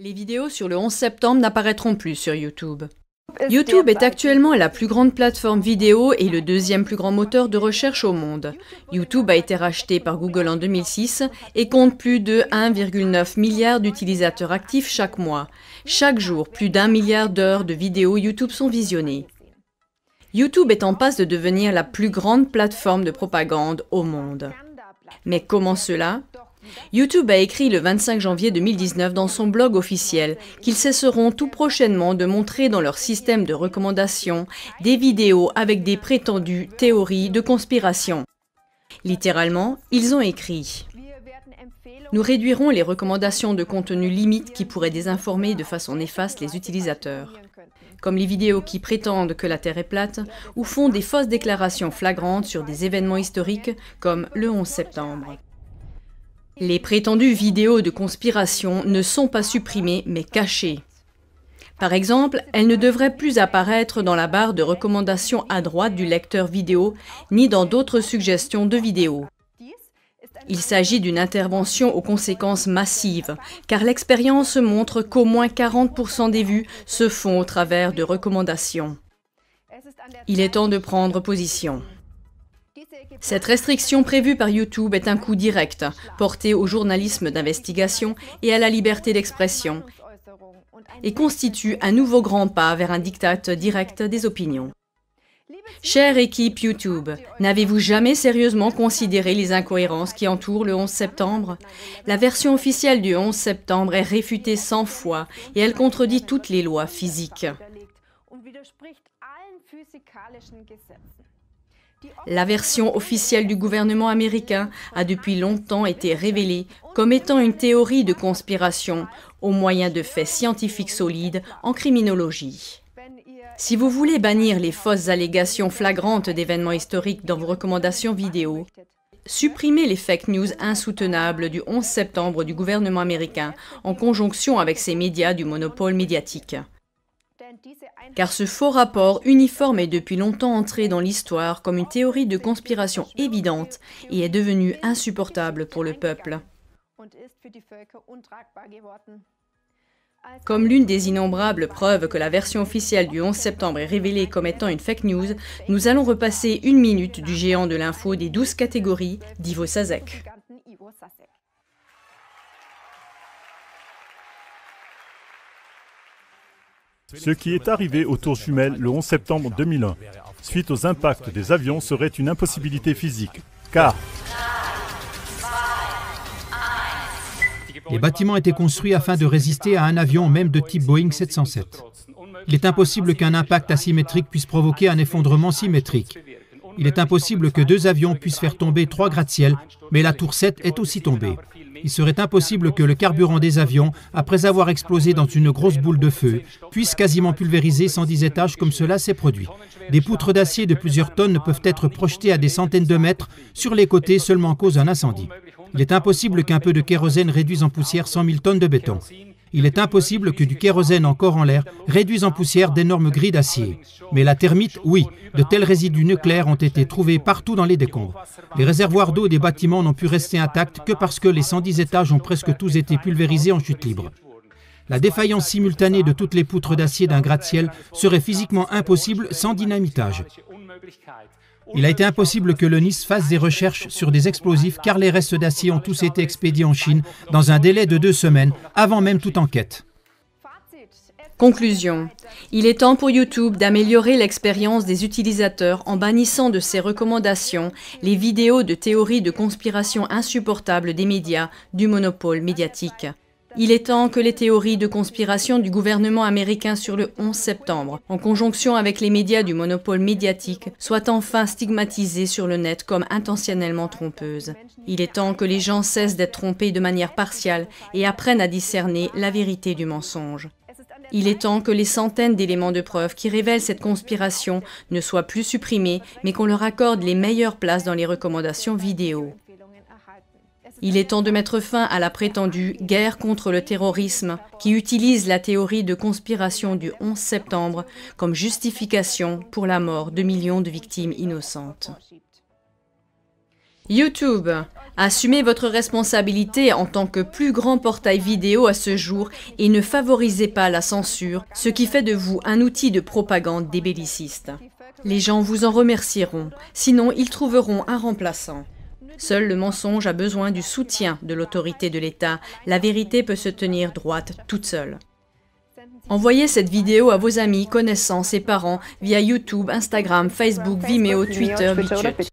Les vidéos sur le 11 septembre n'apparaîtront plus sur YouTube. YouTube est actuellement la plus grande plateforme vidéo et le deuxième plus grand moteur de recherche au monde. YouTube a été racheté par Google en 2006 et compte plus de 1,9 milliard d'utilisateurs actifs chaque mois. Chaque jour, plus d'un milliard d'heures de vidéos YouTube sont visionnées. YouTube est en passe de devenir la plus grande plateforme de propagande au monde. Mais comment cela? YouTube a écrit le 25 janvier 2019 dans son blog officiel qu'ils cesseront tout prochainement de montrer dans leur système de recommandation des vidéos avec des prétendues théories de conspiration. Littéralement, ils ont écrit Nous réduirons les recommandations de contenu limite qui pourraient désinformer de façon néfaste les utilisateurs comme les vidéos qui prétendent que la Terre est plate ou font des fausses déclarations flagrantes sur des événements historiques comme le 11 septembre. Les prétendues vidéos de conspiration ne sont pas supprimées mais cachées. Par exemple, elles ne devraient plus apparaître dans la barre de recommandation à droite du lecteur vidéo ni dans d'autres suggestions de vidéos. Il s'agit d'une intervention aux conséquences massives, car l'expérience montre qu'au moins 40% des vues se font au travers de recommandations. Il est temps de prendre position. Cette restriction prévue par YouTube est un coup direct porté au journalisme d'investigation et à la liberté d'expression et constitue un nouveau grand pas vers un diktat direct des opinions. Chère équipe YouTube, n'avez-vous jamais sérieusement considéré les incohérences qui entourent le 11 septembre? La version officielle du 11 septembre est réfutée 100 fois et elle contredit toutes les lois physiques. La version officielle du gouvernement américain a depuis longtemps été révélée comme étant une théorie de conspiration au moyen de faits scientifiques solides en criminologie. Si vous voulez bannir les fausses allégations flagrantes d'événements historiques dans vos recommandations vidéo, supprimez les fake news insoutenables du 11 septembre du gouvernement américain en conjonction avec ses médias du monopole médiatique. Car ce faux rapport uniforme est depuis longtemps entré dans l'histoire comme une théorie de conspiration évidente et est devenu insupportable pour le peuple. Comme l'une des innombrables preuves que la version officielle du 11 septembre est révélée comme étant une fake news, nous allons repasser une minute du géant de l'info des 12 catégories d'Ivo Sazek. Ce qui est arrivé aux tours jumelles le 11 septembre 2001, suite aux impacts des avions, serait une impossibilité physique, car les bâtiments étaient construits afin de résister à un avion même de type Boeing 707. Il est impossible qu'un impact asymétrique puisse provoquer un effondrement symétrique. Il est impossible que deux avions puissent faire tomber trois gratte-ciel, mais la tour 7 est aussi tombée il serait impossible que le carburant des avions, après avoir explosé dans une grosse boule de feu, puisse quasiment pulvériser 110 étages comme cela s'est produit. Des poutres d'acier de plusieurs tonnes ne peuvent être projetées à des centaines de mètres sur les côtés seulement en cause d'un incendie. Il est impossible qu'un peu de kérosène réduise en poussière 100 000 tonnes de béton. Il est impossible que du kérosène encore en l'air réduise en poussière d'énormes grilles d'acier. Mais la termite, oui, de tels résidus nucléaires ont été trouvés partout dans les décombres. Les réservoirs d'eau des bâtiments n'ont pu rester intacts que parce que les 110 étages ont presque tous été pulvérisés en chute libre. La défaillance simultanée de toutes les poutres d'acier d'un gratte-ciel serait physiquement impossible sans dynamitage. Il a été impossible que le Nice fasse des recherches sur des explosifs car les restes d'acier ont tous été expédiés en Chine dans un délai de deux semaines, avant même toute enquête. Conclusion. Il est temps pour YouTube d'améliorer l'expérience des utilisateurs en bannissant de ses recommandations les vidéos de théories de conspiration insupportables des médias du monopole médiatique. Il est temps que les théories de conspiration du gouvernement américain sur le 11 septembre, en conjonction avec les médias du monopole médiatique, soient enfin stigmatisées sur le net comme intentionnellement trompeuses. Il est temps que les gens cessent d'être trompés de manière partiale et apprennent à discerner la vérité du mensonge. Il est temps que les centaines d'éléments de preuve qui révèlent cette conspiration ne soient plus supprimés, mais qu'on leur accorde les meilleures places dans les recommandations vidéo. Il est temps de mettre fin à la prétendue guerre contre le terrorisme qui utilise la théorie de conspiration du 11 septembre comme justification pour la mort de millions de victimes innocentes. YouTube, assumez votre responsabilité en tant que plus grand portail vidéo à ce jour et ne favorisez pas la censure, ce qui fait de vous un outil de propagande des. Les gens vous en remercieront, sinon ils trouveront un remplaçant. Seul le mensonge a besoin du soutien de l'autorité de l'État. La vérité peut se tenir droite toute seule. Envoyez cette vidéo à vos amis, connaissances et parents via YouTube, Instagram, Facebook, Vimeo, Twitter, BitChute.